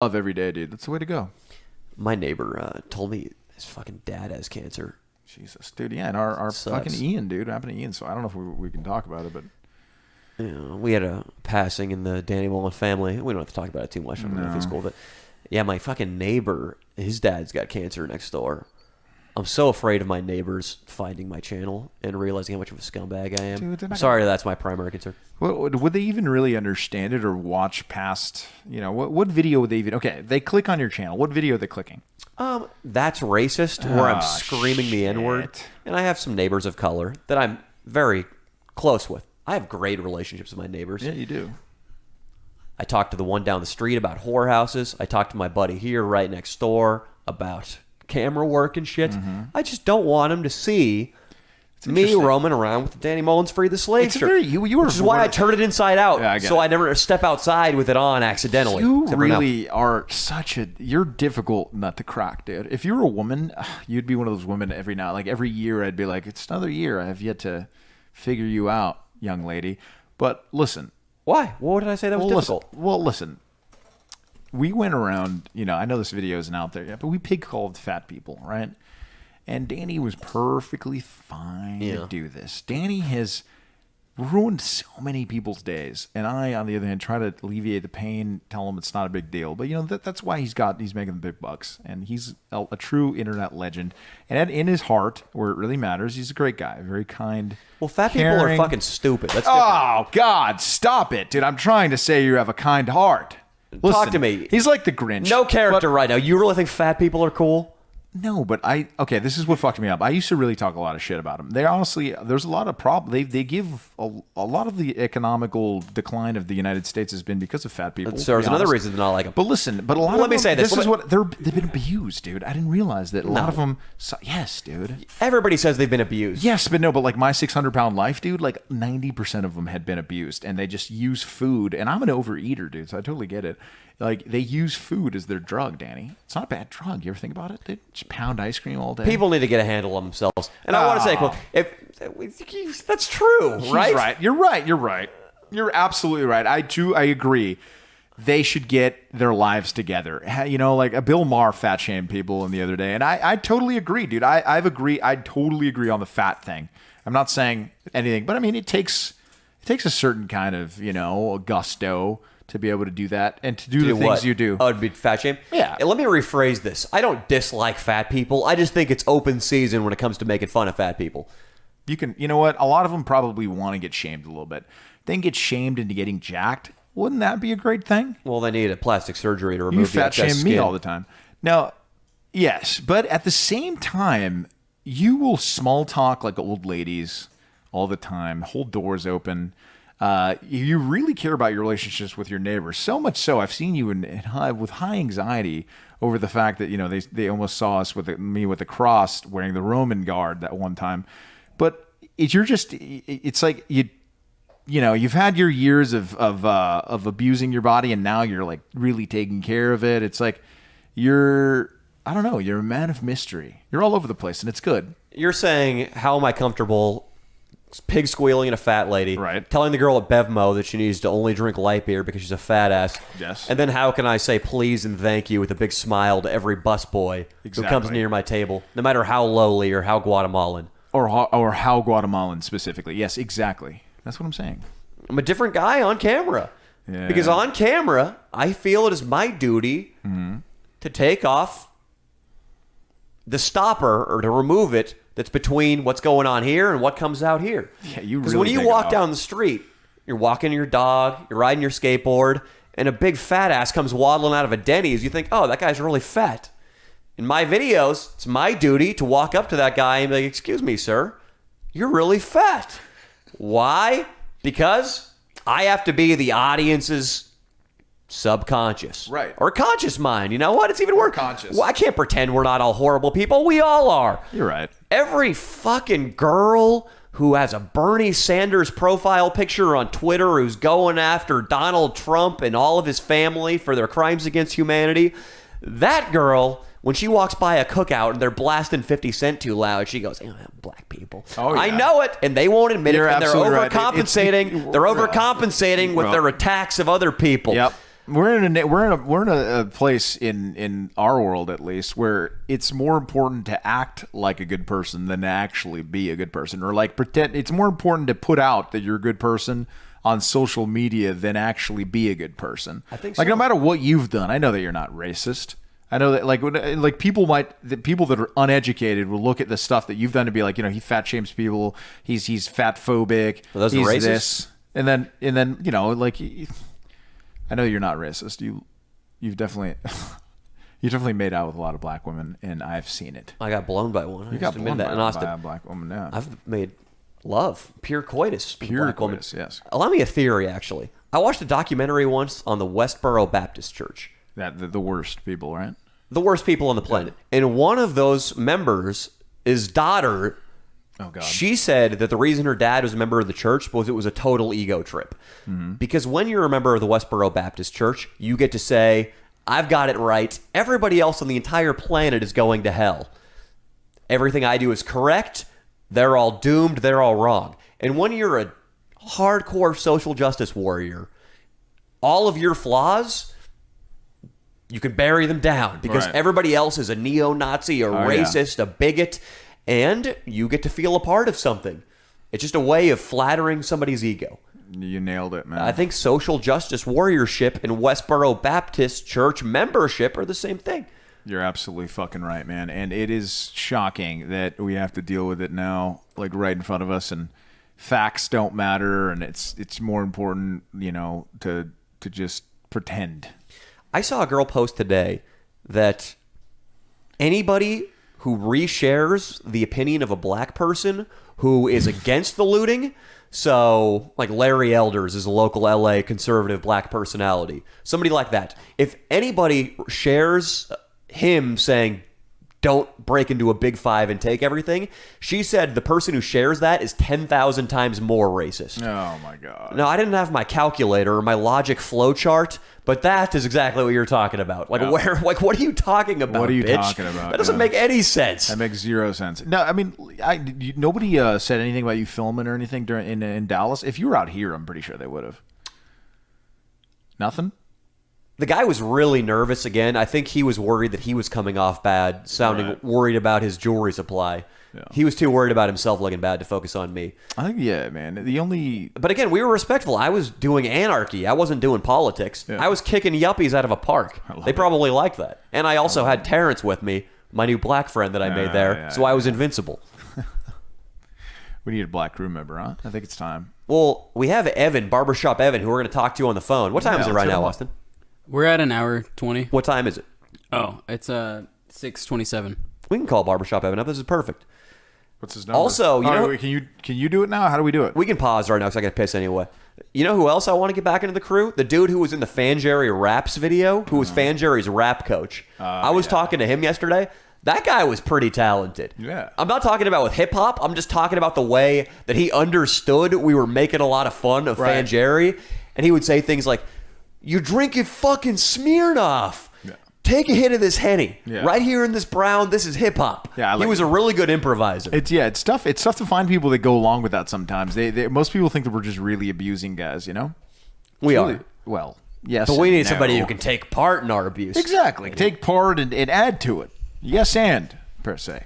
love every day, dude. That's the way to go. My neighbor uh, told me his fucking dad has cancer. Jesus, dude. Yeah, and our, our Sucks. fucking Ian, dude, what happened to Ian. So I don't know if we, we can talk about it, but You know, we had a passing in the Danny Mullen family. We don't have to talk about it too much. I don't know if he's No. cool, but yeah, my fucking neighbor, his dad's got cancer next door. I'm so afraid of my neighbors finding my channel and realizing how much of a scumbag I am. Dude, I'm not sorry, that's my primary concern. What, would- would they even really understand it or watch past? You know, what what video would they even? Okay, they click on your channel. What video are they clicking? Um, that's racist. Where I'm Ah, screaming the N word, and I have some neighbors of color that I'm very close with. I have great relationships with my neighbors. Yeah, you do. I talked to the one down the street about whorehouses. I talked to my buddy here right next door about camera work and shit. Mm-hmm. I just don't want him to see me roaming around with the Danny Mullen's Free the Slave It's shirt. very- you- you were which is why I turned it inside out, Yeah, I so it. I never step outside with it on accidentally. You now. really are such a you're difficult nut to crack, dude. If you were a woman, you'd be one of those women every now like every year I'd be like, It's another year. I have yet to figure you out, young lady. But listen, Why? What did I say that was well, listen, difficult? well, listen. We went around, you know, I know this video isn't out there yet, but we pig called fat people, right? And Danny was perfectly fine Yeah. to do this. Danny has ruined so many people's days, and I, on the other hand, try to alleviate the pain, tell him it's not a big deal. But you know that that's why he's got he's making the big bucks, and he's a, a true internet legend. And in his heart, where it really matters, he's a great guy, very kind. Well, fat people are fucking stupid. That's oh, different. Oh God, stop it, dude! I'm trying to say you have a kind heart. Listen, to me. He's like the Grinch. no character right now. You really think fat people are cool? No, but I okay. This is what fucked me up. I used to really talk a lot of shit about them. They honestly, there's a lot of prob. They they give a, a lot of the economical decline of the United States has been because of fat people. So there's another reason to not like them. But listen, but a lot. Let of me them- say this. This is what they're they've been abused, dude. I didn't realize that a lot of them. So, yes, dude. Everybody says they've been abused. Yes, but no, but like my 600 pound life, dude, like 90% of them had been abused and they just use food. And I'm an overeater, dude, so I totally get it. Like they use food as their drug, Danny. It's not a bad drug. You ever think about it? They just pound ice cream all day. People need to get a handle on themselves. And I want to say, well, if that's true, He's right? right. You're right. You're right. You're absolutely right. I do. I agree. They should get their lives together. You know, like a Bill Maher fat shamed people in the other day, and I, I totally agree, dude. I, I've agree. I totally agree on the fat thing. I'm not saying anything, but I mean, it takes it takes a certain kind of you know gusto to be able to do that and to do the Do things what? you do. Oh, it'd be fat shame. Yeah. And let me rephrase this. I don't dislike fat people. I just think it's open season when it comes to making fun of fat people. You can, you know what? A lot of them probably want to get shamed a little bit. Then get shamed into getting jacked. Wouldn't that be a great thing? Well, they need a plastic surgery to remove You fat shame me all the time. Now, yes, but at the same time, you will small talk like old ladies all the time, hold doors open. Uh, you really care about your relationships with your neighbors. So much so, I've seen you in, in high, with high anxiety over the fact that you know they they almost saw us with the, me with the cross wearing the Roman guard that one time. But it, you're just it- it's like you you know you've had your years of of uh, of abusing your body and now you're like really taking care of it it's like you're i don't know you're a man of mystery you're all over the place and it's good You're saying, how am I comfortable pig squealing at a fat lady? Right. Telling the girl at Bevmo that she needs to only drink light beer because she's a fat ass. Yes. And then how can I say please and thank you with a big smile to every busboy who comes near my table, no matter how lowly or how Guatemalan? or ho- or how guatemalan specifically yes exactly that's what i'm saying I'm a different guy on camera. Yeah. Because on camera, I feel it is my duty Mm-hmm. to take off the stopper or to remove it that's between what's going on here and what comes out here. Yeah, you Because really when you walk down the street, you're walking your dog, you're riding your skateboard, and a big fat ass comes waddling out of a Denny's, you think, oh, that guy's really fat. In my videos, it's my duty to walk up to that guy and be like, excuse me, sir, you're really fat. Why? Because I have to be the audience's subconscious. Right. Or conscious mind. You know what? It's even worse. conscious. Well, I can't pretend we're not all horrible people. We all are. you're right Every fucking girl who has a Bernie Sanders profile picture on Twitter who's going after Donald Trump and all of his family for their crimes against humanity, that girl, when she walks by a cookout and they're blasting 50 Cent too loud, she goes, "Oh, black people. Oh, I know it. And they won't admit You're it. And they're absolutely right. It- overcompensating. it's- they're overcompensating with their attacks of other people. Yep. We're in a we're in a we're in a, a place in in our world at least where it's more important to act like a good person than to actually be a good person, or like pretend. It's more important to put out that you're a good person on social media than actually be a good person. I think like no matter what you've done, I know that you're not racist. I know that like when- like people might the people that are uneducated will look at the stuff that you've done to be like you know he fat shames people he's he's fat phobic Are those he's racist? this and then and then you know like I know you're not racist you you've definitely you definitely made out with a lot of black women and I've seen it I got blown by one. You just got blown by, And Austin, by a black woman yeah I've made love, pure coitus, Pure black woman. coitus, yes. Allow me a theory, actually. I watched a documentary once on the Westboro Baptist Church. that the, the worst people right the worst people on the planet. And one of those members, his daughter, oh god she said that the reason her dad was a member of the church was it was a total ego trip. Mm-hmm. Because when you're a member of the Westboro Baptist Church, you get to say, I've got it right. Everybody else on the entire planet is going to hell. Everything I do is correct. They're all doomed. They're all wrong. And when you're a hardcore social justice warrior, all of your flaws, you can bury them down because Right. everybody else is a neo Nazi, a Oh, yeah. racist, a bigot, and you get to feel a part of something. It's just a way of flattering somebody's ego. you nailed it man I think social justice warriorship and Westboro Baptist Church membership are the same thing. You're absolutely fucking right, man. And it is shocking that we have to deal with it now, like right in front of us, and facts don't matter, and it's it's more important, you know, to to just pretend. I saw a girl post today that anybody who reshares the opinion of a black person who is against the looting, so like Larry Elders is a local LA conservative black personality, somebody like that. If anybody shares him saying, don't break into a big five and take everything, she said the person who shares that is 10,000 times more racist. Oh my god. No, I didn't have my calculator or my logic flow chart, but that is exactly what you're talking about. Like Yeah. where like what are you talking about? What are you bitch? talking about? That doesn't Yeah. make any sense. That makes zero sense. No, I mean, I you, nobody uh, said anything about you filming or anything during in, in Dallas. If you were out here, I'm pretty sure they would have. Nothing. The guy was really nervous again. I think he was worried that he was coming off bad, sounding Right. worried about his jewelry supply. Yeah. He was too worried about himself looking bad to focus on me. I think yeah, man. The only But again, we were respectful. I was doing anarchy. I wasn't doing politics. Yeah. I was kicking yuppies out of a park. They it. probably liked that. And I also had Terrence with me, my new black friend that I Yeah, made ah, there. yeah, so I was invincible. we need a black crew member, huh? I think it's time. Well, we have Evan, Barbershop Evan, who we're going to talk to on the phone. What time is it right now. Austin? We're at an hour twenty. What time is it? Oh, it's uh six twenty-seven. We can call Barbershop Evan up. This is perfect. What's his number? Also, you Oh, know- wait, can you can you do it now? How do we do it? We can pause right now because I got to piss anyway. You know who else I want to get back into the crew? The dude who was in the Fanjerry Raps video, who was Fan Jerry's rap coach. I was yeah. talking to him yesterday. That guy was pretty talented. Yeah. I'm not talking about with hip hop. I'm just talking about the way that he understood we were making a lot of fun of Fan Right. Jerry. And he would say things like, You're drinking fucking Smirnoff. Yeah. Take a hit of this Henny. Yeah. Right here in this brown, this is hip hop. Yeah, I he like- was a really good improviser. It's yeah, it's tough. It's tough to find people that go along with that. Sometimes they, they most people think that we're just really abusing guys. You know, we Really- are. Well, yes, But we need no. somebody who can take part in our abuse. exactly take part and, and add to it. Yes, and per se.